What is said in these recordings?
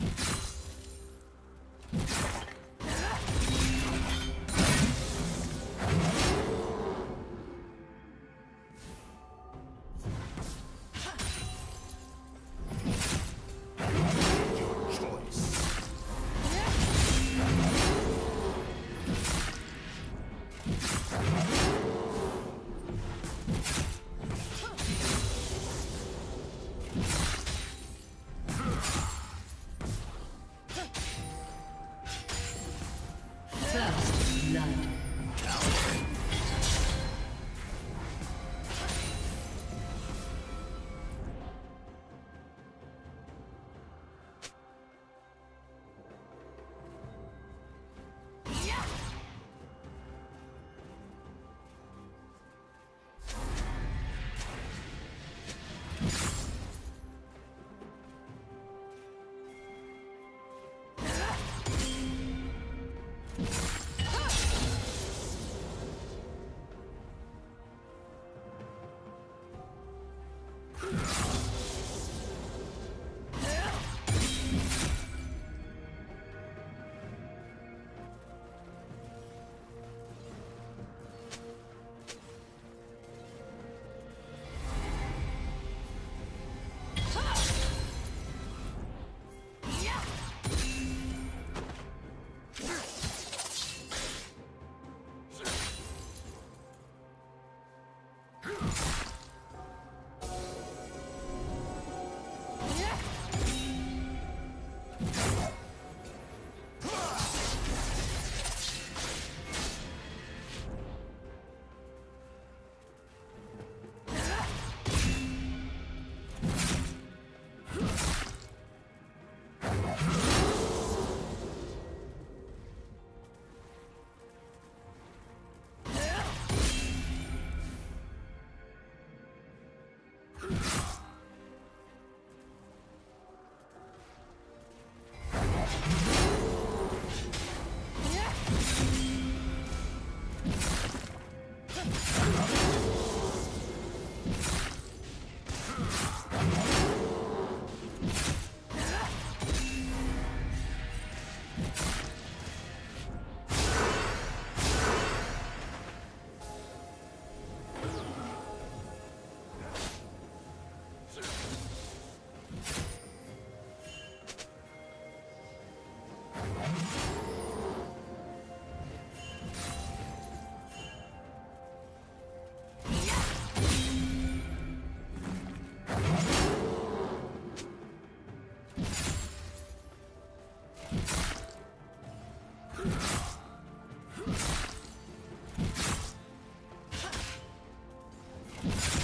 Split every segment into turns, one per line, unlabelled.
you First blood. you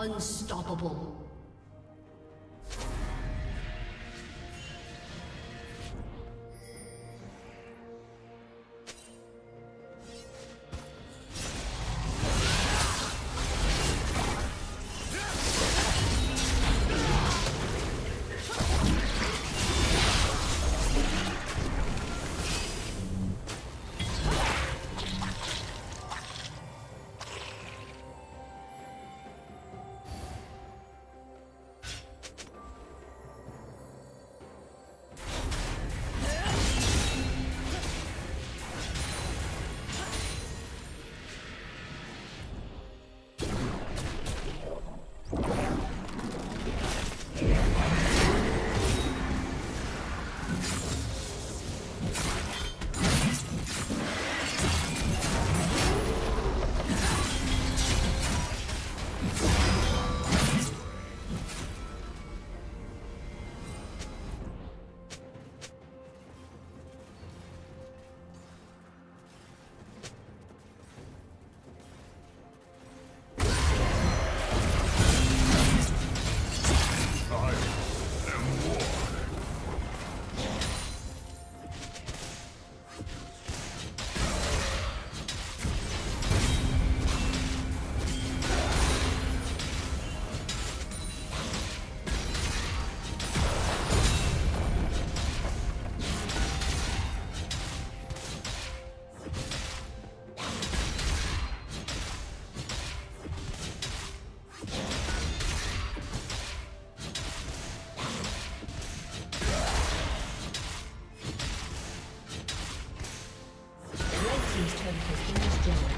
Unstoppable. Kill.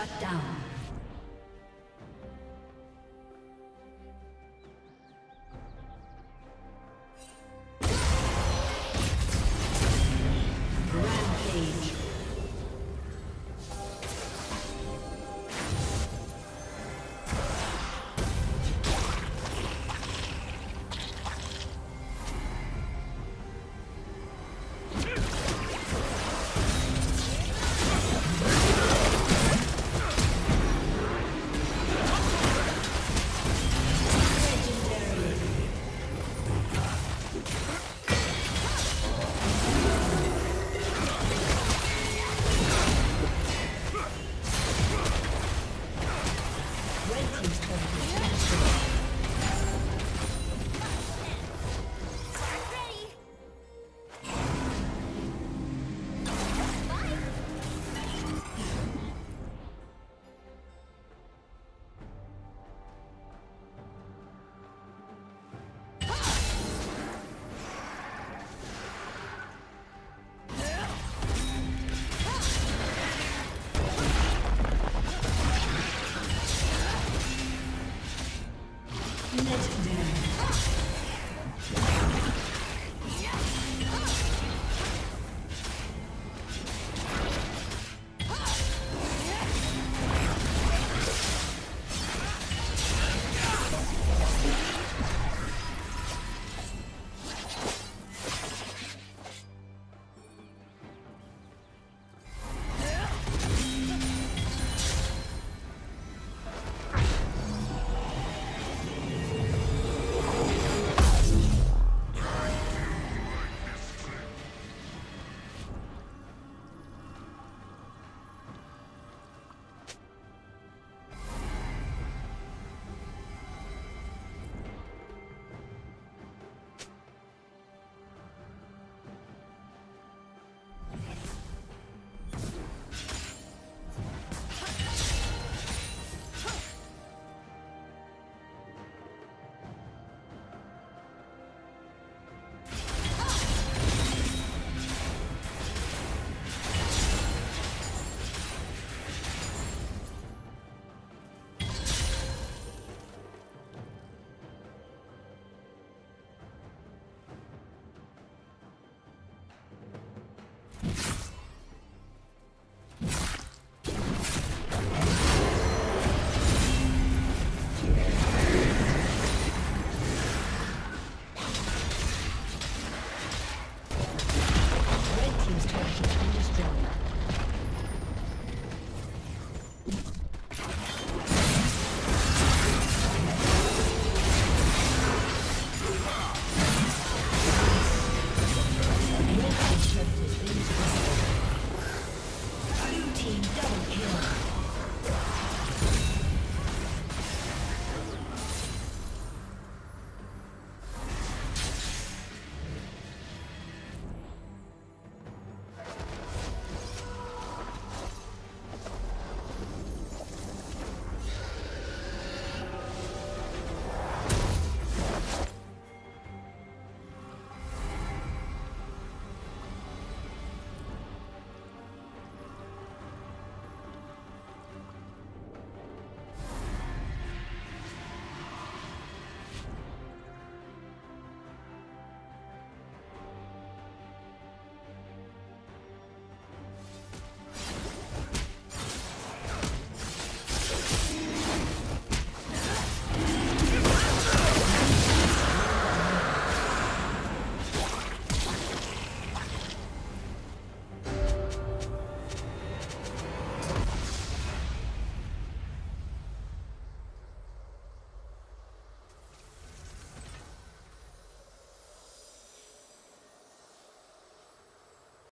Shut down. Legendary.